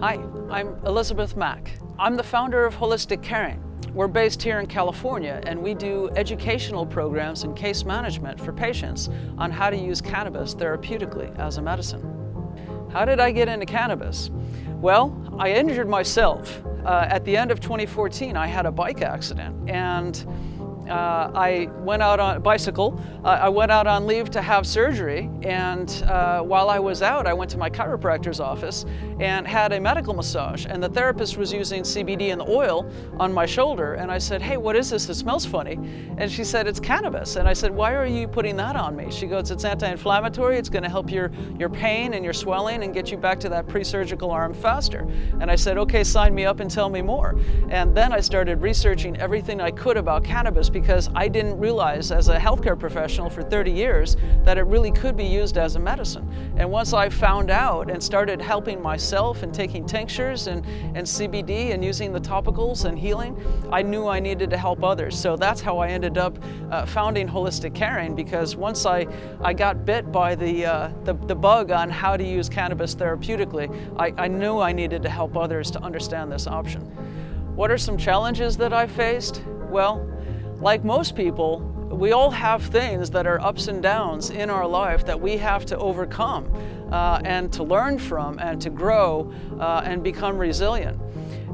Hi, I'm Elisabeth Mack. I'm the founder of Holistic Caring. We're based here in California and we do educational programs and case management for patients on how to use cannabis therapeutically as a medicine. How did I get into cannabis? Well, I injured myself. Uh, at the end of 2014, I had a bike accident and uh, I went out on bicycle. Uh, I went out on leave to have surgery, and uh, while I was out, I went to my chiropractor's office and had a medical massage. And the therapist was using CBD and oil on my shoulder, and I said, "Hey, what is this? It smells funny." And she said, "It's cannabis." And I said, "Why are you putting that on me?" She goes, "It's anti-inflammatory. It's going to help your your pain and your swelling and get you back to that pre-surgical arm faster." And I said, "Okay, sign me up and tell me more." And then I started researching everything I could about cannabis because I didn't realize as a healthcare professional for 30 years that it really could be used as a medicine. And once I found out and started helping myself and taking tinctures and, and CBD and using the topicals and healing, I knew I needed to help others. So that's how I ended up uh, founding Holistic Caring because once I, I got bit by the, uh, the, the, bug on how to use cannabis therapeutically, I, I knew I needed to help others to understand this option. What are some challenges that I faced? Well, like most people, we all have things that are ups and downs in our life that we have to overcome uh, and to learn from and to grow uh, and become resilient.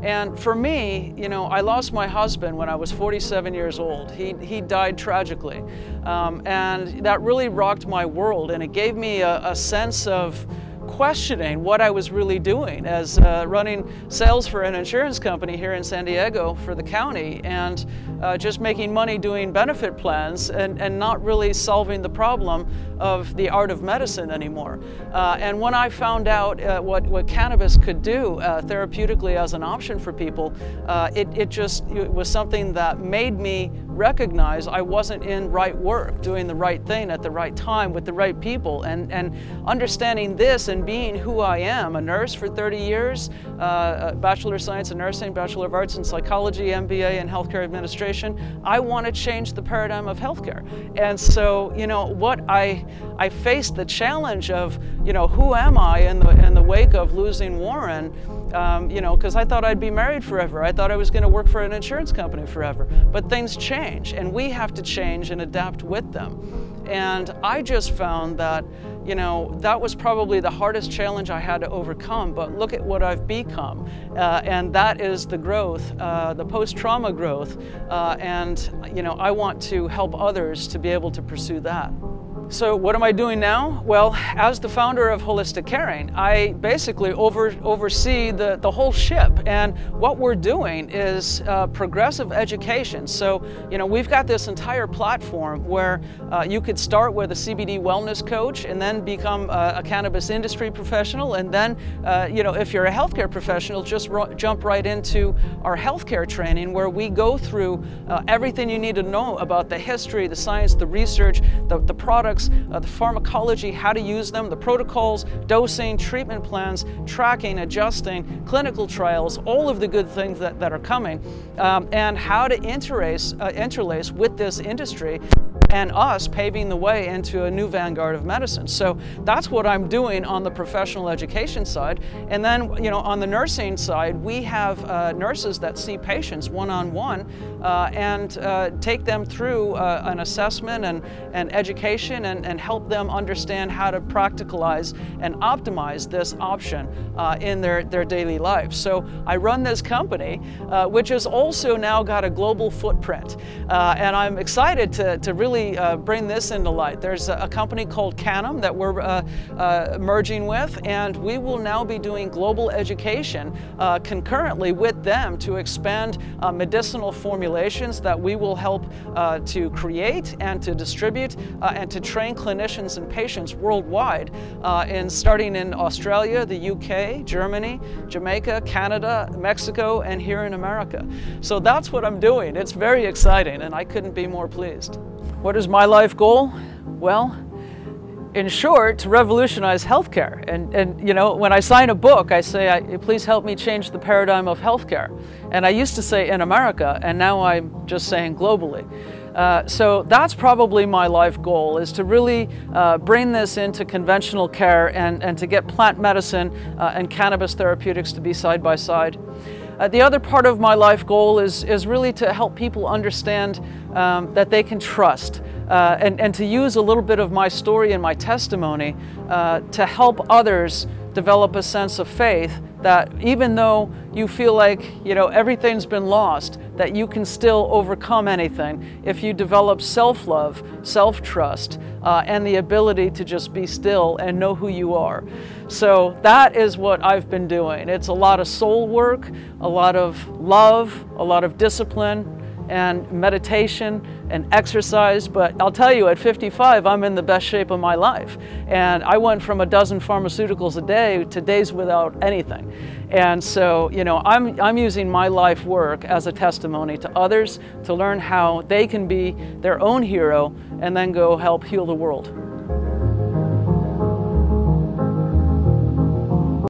And for me, you know, I lost my husband when I was 47 years old. He, he died tragically. Um, and that really rocked my world and it gave me a, a sense of questioning what I was really doing as uh, running sales for an insurance company here in San Diego for the county and uh, just making money doing benefit plans and, and not really solving the problem of the art of medicine anymore. Uh, and when I found out uh, what, what cannabis could do uh, therapeutically as an option for people, uh, it, it just it was something that made me recognize I wasn't in right work, doing the right thing at the right time with the right people. And, and understanding this and being who I am, a nurse for 30 years, uh, Bachelor of Science in Nursing, Bachelor of Arts in Psychology, MBA in Healthcare Administration, I want to change the paradigm of healthcare. And so, you know, what I, I faced the challenge of, you know, who am I in the, in the wake of losing Warren, um, you know, because I thought I'd be married forever. I thought I was going to work for an insurance company forever. But things change, and we have to change and adapt with them. And I just found that, you know, that was probably the hardest challenge I had to overcome. But look at what I've become. Uh, and that is the growth, uh, the post trauma growth. Uh, and, you know, I want to help others to be able to pursue that. So what am I doing now? Well, as the founder of Holistic Caring, I basically over, oversee the, the whole ship. And what we're doing is uh, progressive education. So, you know, we've got this entire platform where uh, you could start with a CBD wellness coach and then become a, a cannabis industry professional. And then, uh, you know, if you're a healthcare professional, just jump right into our healthcare training where we go through uh, everything you need to know about the history, the science, the research, the, the products, uh, the pharmacology, how to use them, the protocols, dosing, treatment plans, tracking, adjusting, clinical trials, all of the good things that, that are coming, um, and how to interlace, uh, interlace with this industry and us paving the way into a new vanguard of medicine. So that's what I'm doing on the professional education side. And then, you know, on the nursing side, we have uh, nurses that see patients one-on-one -on -one, uh, and uh, take them through uh, an assessment and, and education and, and help them understand how to practicalize and optimize this option uh, in their, their daily lives. So I run this company, which has also now got a global footprint. and I'm excited to, to really really uh, bring this into light. There's a, company called Canum that we're uh, uh, merging with, and we will now be doing global education uh, concurrently with them to expand uh, medicinal formulations that we will help to create and to distribute and to train clinicians and patients worldwide, in starting in Australia, the UK, Germany, Jamaica, Canada, Mexico, and here in America. So that's what I'm doing. It's very exciting, and I couldn't be more pleased. What is my life goal? Well, in short, to revolutionize healthcare. And, and you know, when I sign a book, I say, please help me change the paradigm of healthcare. And I used to say in America, and now I'm just saying globally. Uh, so that's probably my life goal is to really uh, bring this into conventional care and, and to get plant medicine uh, and cannabis therapeutics to be side by side. Uh, the other part of my life goal is, is really to help people understand um, that they can trust uh, and, and to use a little bit of my story and my testimony uh, to help others develop a sense of faith that even though you feel like you know everything's been lost that you can still overcome anything if you develop self-love self-trust uh, and the ability to just be still and know who you are. So that is what I've been doing. It's a lot of soul work a lot of love a lot of discipline and meditation and exercise, but I'll tell you at 55, I'm in the best shape of my life. And I went from a dozen pharmaceuticals a day to days without anything. And so, you know, I'm, I'm using my life work as a testimony to others to learn how they can be their own hero and then go help heal the world.